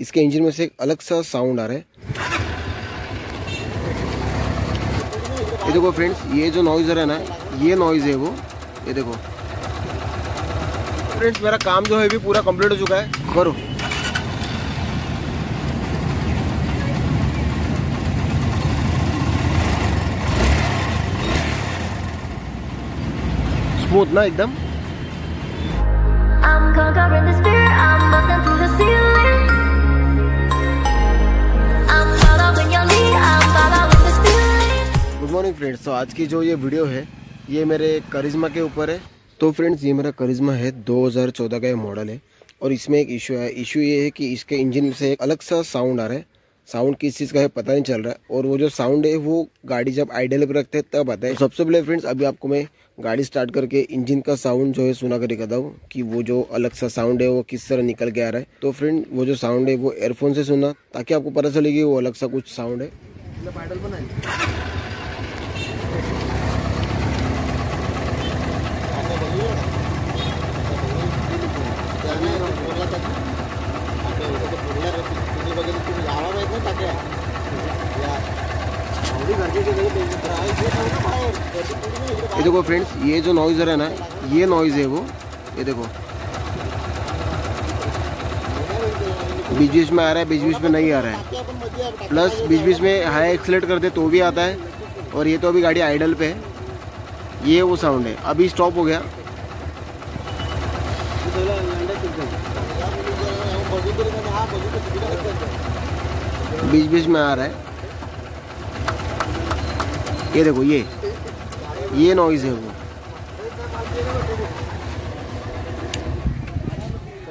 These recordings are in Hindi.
इसके इंजन में से एक अलग सा साउंड आ रहा है। ये देखो फ्रेंड्स ये जो नॉइज़ आ रहा है ना ये नॉइज़ है वो। ये देखो। फ्रेंड्स मेरा काम जो है भी पूरा कंप्लीट हो चुका है। करो। स्मूथ ना एकदम? I'm conquering the spirit, I'm busting through the ceiling. Good morning friends तो आज की जो ये वीडियो है, ये मेरे करिश्मा के ऊपर है। तो फ्रेंड्स ये मेरा करिश्मा है 2014 का ये मॉडल है। और इसमें एक इशू है। इशू ये है कि इसके इंजन से एक अलग सा साउंड आ रहा है। साउंड किस चीज़ का है, पता नहीं चल रहा। है और वो जो साउंड है, वो गाड़ी जब आइडल पे रखते हैं, तब आता है। तो सबसे पहले फ्रेंड्स अभी आपको मैं गाड़ी स्टार्ट करके इंजन का साउंड जो है सुना कर दिखाता हूँ कि वो जो अलग सा साउंड है, वो किस तरह निकल के आ रहा है। तो फ्रेंड वो जो साउंड है, वो एयरफोन से सुना ताकि आपको पता चले कि वो अलग सा कुछ साउंड है। ये देखो फ्रेंड्स, ये जो नॉइज़ है ना, ये नॉइज़ है वो। ये देखो। बीच बीच में आ रहा है बीच बीच में नहीं आ रहा है। प्लस बीच बीच में हाई एक्सलेट कर दे तो भी आता है। और ये तो अभी गाड़ी आइडल पे है। ये वो साउंड है। अभी स्टॉप हो गया। बीच बीच में आ रहा है। ये देखो, ये। ये नॉइज़ है वो।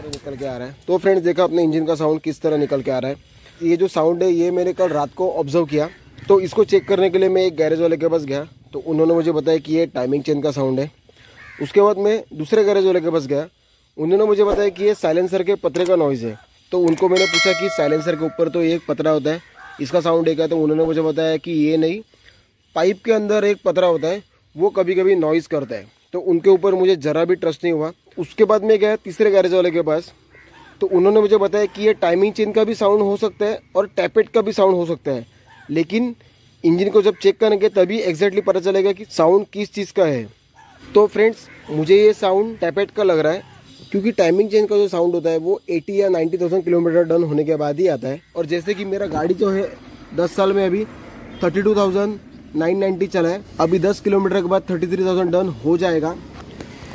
निकल के आ रहा है। तो फ्रेंड्स देखा अपने इंजन का साउंड किस तरह निकल के आ रहा है। ये जो साउंड है, ये मैंने कल रात को ऑब्ज़र्व किया। तो इसको चेक करने के लिए मैं एक गैरेज वाले के पास गया। तो उन्होंने मुझे बताया कि ये टाइमिंग चेन का साउंड है। उसके बाद मैं दूसरे गैरेज वाले के पास गया। उन्होंने मुझे बताया कि ये साइलेंसर के पतरे का नॉइज़ है। तो उनको मैंने पूछा कि साइलेंसर के ऊपर तो एक पतरा होता है, इसका साउंड एक है तो उन्होंने मुझे बताया कि ये नहीं पाइप के अंदर एक पतरा होता है, वो कभी कभी नॉइज़ करता है। तो उनके ऊपर मुझे ज़रा भी ट्रस्ट नहीं हुआ। उसके बाद मैं गया तीसरे गैरेज वाले के पास तो उन्होंने मुझे बताया कि ये टाइमिंग चेन का भी साउंड हो सकता है और टैपेट का भी साउंड हो सकता है। लेकिन इंजन को जब चेक करेंगे, तभी एग्जैक्टली पता चलेगा कि साउंड किस चीज़ का है। तो फ्रेंड्स मुझे ये साउंड टैपेट का लग रहा है क्योंकि टाइमिंग चेंज का जो साउंड होता है वो 80 या 90,000 किलोमीटर डन होने के बाद ही आता है। और जैसे कि मेरा गाड़ी जो है 10 साल में अभी 32,990 चला है। अभी 10 किलोमीटर के बाद 33,000 डन हो जाएगा।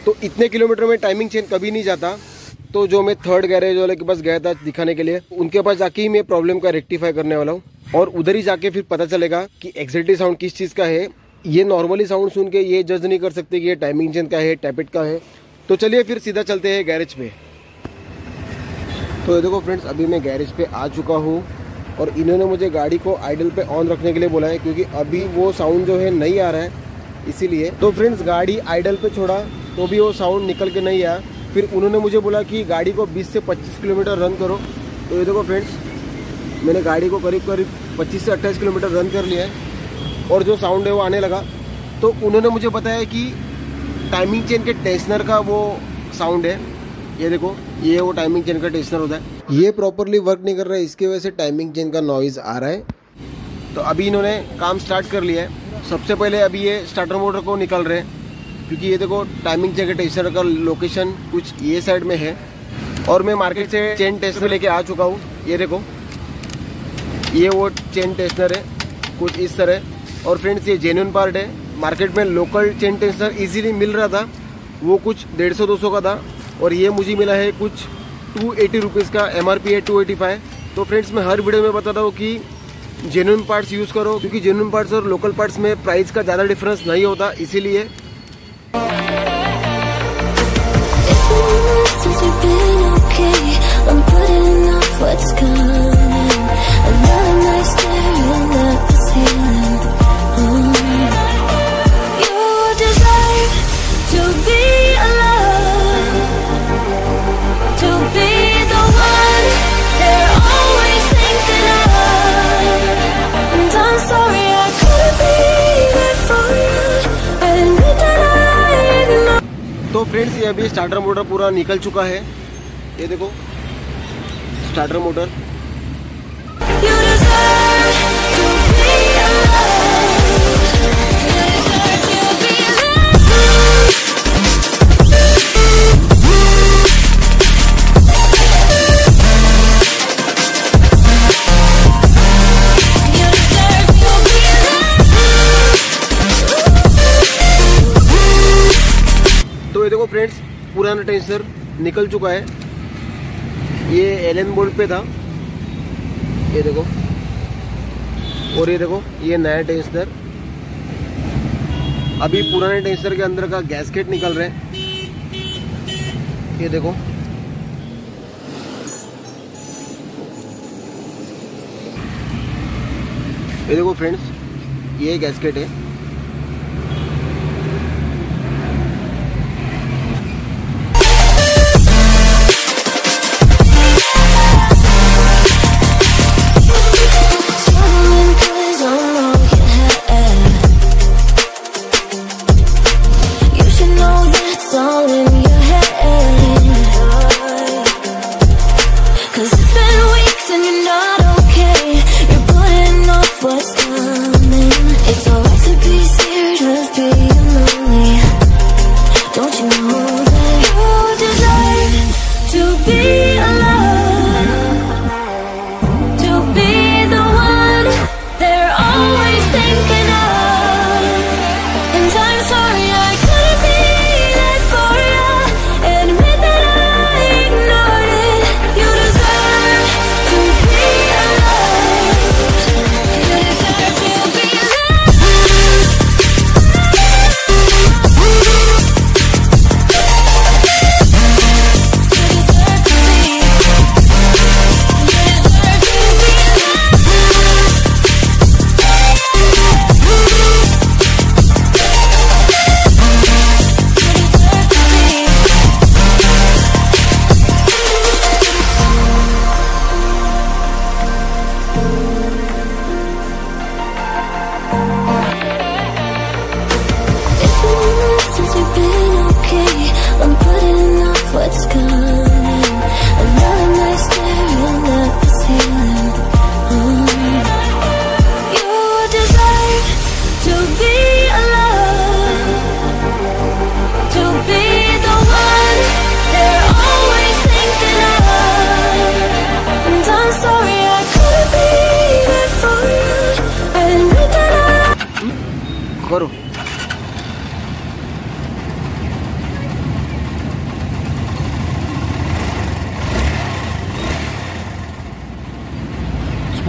तो इतने किलोमीटर में टाइमिंग चेंज कभी नहीं जाता। तो जो मैं थर्ड गैरेज वाले के पास गया था दिखाने के लिए उनके पास जाके ही मैं प्रॉब्लम का रेक्टिफाई करने वाला हूँ। और उधर ही जाके फिर पता चलेगा कि एग्जैक्टली साउंड किस चीज़ का है। ये नॉर्मली साउंड सुन के ये जज नहीं कर सकते कि ये टाइमिंग चेंज का है टैपेट का है। तो चलिए फिर सीधा चलते हैं गैरेज पे। तो ये देखो फ्रेंड्स, अभी मैं गैरेज पे आ चुका हूँ और इन्होंने मुझे गाड़ी को आइडल पे ऑन रखने के लिए बोला है क्योंकि अभी वो साउंड जो है नहीं आ रहा है, इसीलिए। तो फ्रेंड्स, गाड़ी आइडल पे छोड़ा तो भी वो साउंड निकल के नहीं आया। फिर उन्होंने मुझे बोला कि गाड़ी को 20 से 25 किलोमीटर रन करो। तो ये देखो फ्रेंड्स, मैंने गाड़ी को करीब करीब 25 से 28 किलोमीटर रन कर लिया है और जो साउंड है वो आने लगा। तो उन्होंने मुझे बताया कि टाइमिंग चेन के टेंशनर का वो साउंड है। ये देखो, ये वो टाइमिंग चेन का टेंशनर होता है। ये प्रॉपरली वर्क नहीं कर रहा है, इसकी वजह से टाइमिंग चेन का नॉइज़ आ रहा है। तो अभी इन्होंने काम स्टार्ट कर लिया है। सबसे पहले अभी ये स्टार्टर मोटर को निकल रहे हैं, क्योंकि ये देखो टाइमिंग चेन के टेस्टर का लोकेशन कुछ ये साइड में है। और मैं मार्केट से चेन टेस्टर लेके आ चुका हूँ। ये देखो, ये वो चेन टेस्टर है, कुछ इस तरह। और फ्रेंड्स ये जेन्यून पार्ट है। मार्केट में लोकल चेन टेस्टर इजीली मिल रहा था वो कुछ डेढ़ सौ, दो सौ का था और ये मुझे मिला है कुछ टू एटी रुपीज़ का एम आर पी है टू एटी फाइव तो फ्रेंड्स मैं हर वीडियो में बताता हूँ कि जेन्यून पार्ट्स यूज़ करो, क्योंकि जेन्यून पार्ट्स और लोकल पार्ट्स में प्राइस का ज़्यादा डिफरेंस नहीं होता, इसीलिए. I'm putting off what's coming. Friends ये अभी स्टार्टर मोटर पूरा निकल चुका है। ये देखो स्टार्टर मोटर टेंसर निकल चुका है। ये एलन बोल्ट पे था। ये देखो। और ये देखो, ये नया टेंसर अभी पुराने टेंसर के अंदर का गैसकेट निकल रहे हैं। ये देखो। ये देखो फ्रेंड्स ये गैसकेट है।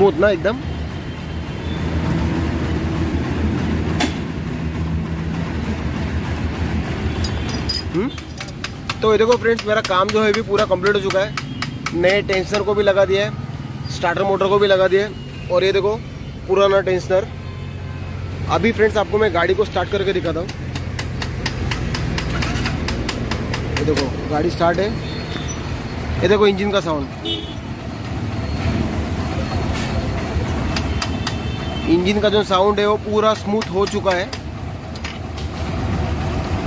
स्मूथ ना एकदम। हम्म? तो ये देखो फ्रेंड्स मेरा काम जो है अभी पूरा कंप्लीट हो चुका है। नए टेंसर को भी लगा दिया है स्टार्टर मोटर को भी लगा दिया है, और ये देखो, पुराना टेंसर अभी फ्रेंड्स आपको मैं गाड़ी को स्टार्ट करके दिखाता हूँ। ये देखो, गाड़ी स्टार्ट है। ये देखो इंजन का साउंड इंजन का जो साउंड है वो पूरा स्मूथ हो चुका है।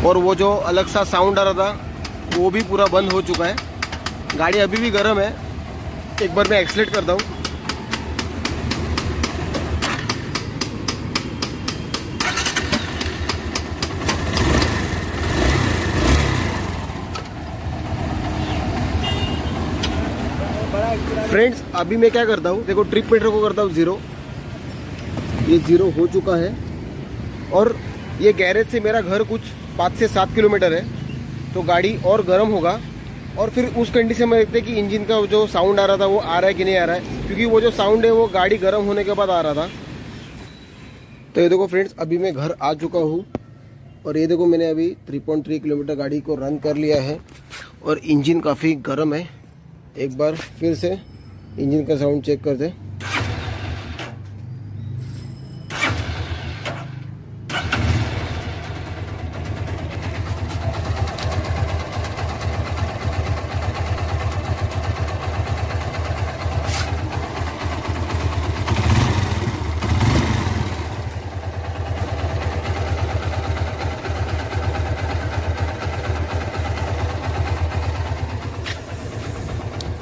और वो जो अलग सा साउंड आ रहा था, वो भी पूरा बंद हो चुका है। गाड़ी अभी भी गर्म है। एक बार मैं एक्सलेट करता हूँ। फ्रेंड्स अभी मैं क्या करता हूँ, देखो ट्रिप मीटर को करता हूँ ज़ीरो ये ज़ीरो हो चुका है। और ये गैरेज से मेरा घर कुछ पाँच से सात किलोमीटर है तो गाड़ी और गर्म होगा। और फिर उस कंडीशन में देखते हैं कि इंजन का जो साउंड आ रहा था, वो आ रहा है कि नहीं आ रहा है? क्योंकि वो जो साउंड है, वो गाड़ी गर्म होने के बाद आ रहा था। तो ये देखो फ्रेंड्स अभी मैं घर आ चुका हूँ। और ये देखो मैंने अभी 3.3 किलोमीटर गाड़ी को रन कर लिया है। और इंजन काफ़ी गर्म है। एक बार फिर से इंजन का साउंड चेक करते हैं।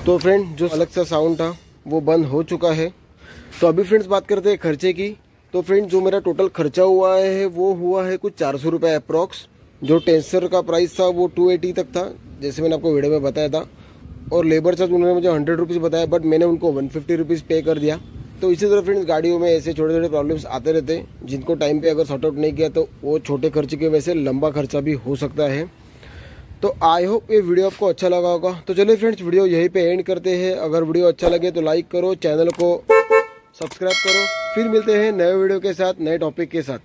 तो फ्रेंड जो अलग सा साउंड था, वो बंद हो चुका है। तो अभी फ्रेंड्स बात करते हैं खर्चे की। तो फ्रेंड जो मेरा टोटल खर्चा हुआ है, वो हुआ है कुछ चार सौ अप्रॉक्स जो टेंसर का प्राइस था, वो टू एटी तक था, जैसे मैंने आपको वीडियो में बताया था। और लेबर चार्ज उन्होंने मुझे हंड्रेड रुपीज़ बताया बट मैंने उनको वन फिफ्टी रुपीज़ पे कर दिया। तो इसी तरह फ्रेंड्स गाड़ियों में ऐसे छोटे छोटे प्रॉब्लम्स आते रहते हैं, जिनको टाइम पे अगर सॉर्ट आउट नहीं किया तो वो छोटे खर्चे की वजह से लंबा खर्चा भी हो सकता है। तो आई होप ये वीडियो आपको अच्छा लगा होगा। तो चलिए फ्रेंड्स, वीडियो यहीं पे एंड करते हैं। अगर वीडियो अच्छा लगे तो लाइक करो, चैनल को सब्सक्राइब करो। फिर मिलते हैं नए वीडियो के साथ, नए टॉपिक के साथ।